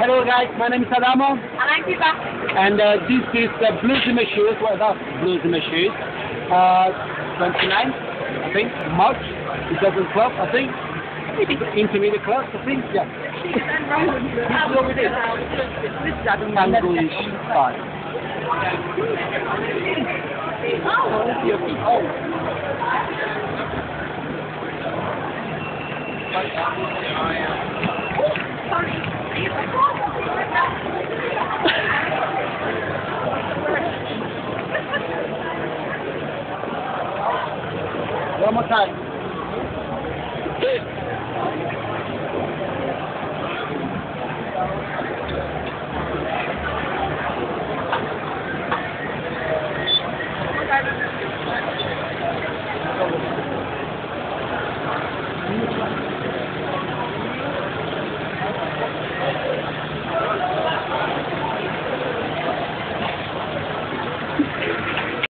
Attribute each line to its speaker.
Speaker 1: Hello guys, my name is Adamo,
Speaker 2: And I'm
Speaker 1: and uh, this is uh, Blues in my Shoes. Well, that's Blues in my Shoes. Uh, 29, I think, March. It doesn't club, I think. Intermediate club, I think. Yeah. This is what we did. Tanglish style. Oh. One more time.